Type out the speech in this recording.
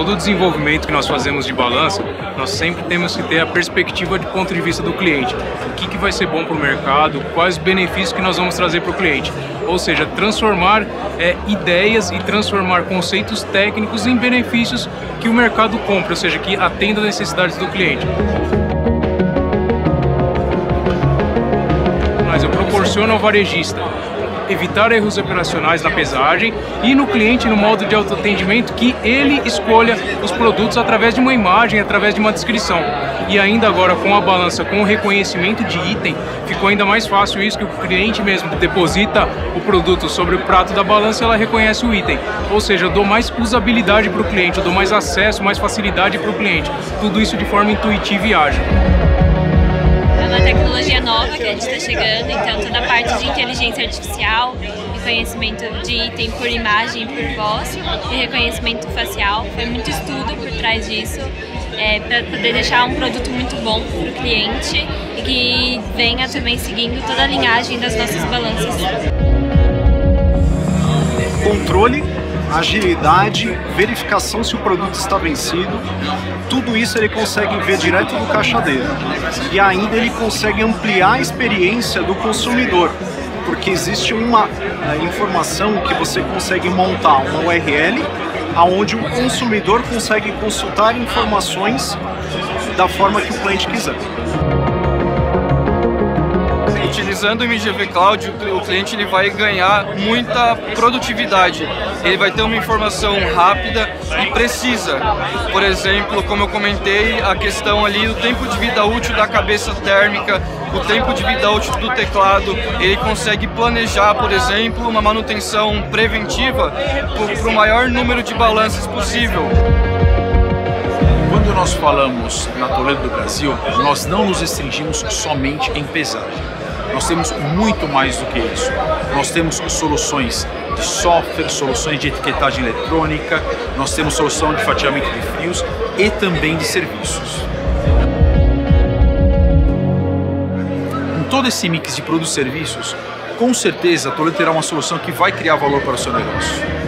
todo o desenvolvimento que nós fazemos de balança, nós sempre temos que ter a perspectiva de ponto de vista do cliente. O que, que vai ser bom para o mercado, quais benefícios que nós vamos trazer para o cliente. Ou seja, transformar é, ideias e transformar conceitos técnicos em benefícios que o mercado compra, ou seja, que atenda às necessidades do cliente. Mas eu proporciono ao varejista evitar erros operacionais na pesagem e no cliente, no modo de autoatendimento, que ele escolha os produtos através de uma imagem, através de uma descrição. E ainda agora com a balança, com o reconhecimento de item, ficou ainda mais fácil isso que o cliente mesmo deposita o produto sobre o prato da balança ela reconhece o item. Ou seja, eu dou mais usabilidade para o cliente, eu dou mais acesso, mais facilidade para o cliente. Tudo isso de forma intuitiva e ágil uma tecnologia nova que a gente está chegando, então toda a parte de inteligência artificial, reconhecimento de item por imagem, por voz e reconhecimento facial. Foi muito estudo por trás disso é, para poder deixar um produto muito bom para o cliente e que venha também seguindo toda a linhagem das nossas balanças. Controle agilidade, verificação se o produto está vencido, tudo isso ele consegue ver direto do caixa dele. E ainda ele consegue ampliar a experiência do consumidor, porque existe uma uh, informação que você consegue montar uma URL aonde o consumidor consegue consultar informações da forma que o cliente quiser. Utilizando o MGV Cloud, o cliente ele vai ganhar muita produtividade. Ele vai ter uma informação rápida e precisa. Por exemplo, como eu comentei, a questão ali do tempo de vida útil da cabeça térmica, o tempo de vida útil do teclado, ele consegue planejar, por exemplo, uma manutenção preventiva para o maior número de balanças possível. Quando nós falamos na Toledo do Brasil, nós não nos restringimos somente em pesagem nós temos muito mais do que isso. Nós temos soluções de software, soluções de etiquetagem eletrônica, nós temos solução de fatiamento de frios e também de serviços. Com todo esse mix de produtos e serviços, com certeza a Toledo terá uma solução que vai criar valor para o seu negócio.